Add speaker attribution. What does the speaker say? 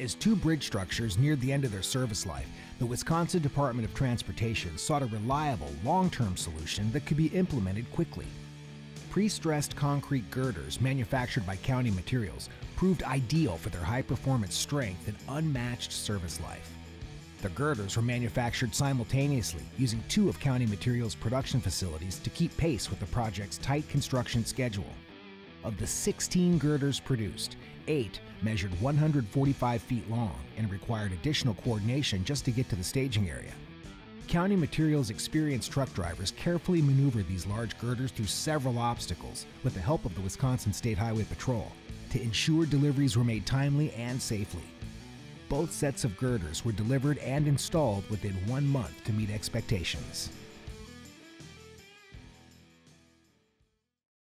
Speaker 1: As two bridge structures neared the end of their service life, the Wisconsin Department of Transportation sought a reliable, long term solution that could be implemented quickly. Pre stressed concrete girders manufactured by County Materials proved ideal for their high performance strength and unmatched service life. The girders were manufactured simultaneously using two of County Materials' production facilities to keep pace with the project's tight construction schedule. Of the 16 girders produced, eight measured 145 feet long and required additional coordination just to get to the staging area. County Materials experienced truck drivers carefully maneuvered these large girders through several obstacles with the help of the Wisconsin State Highway Patrol to ensure deliveries were made timely and safely. Both sets of girders were delivered and installed within one month to meet expectations.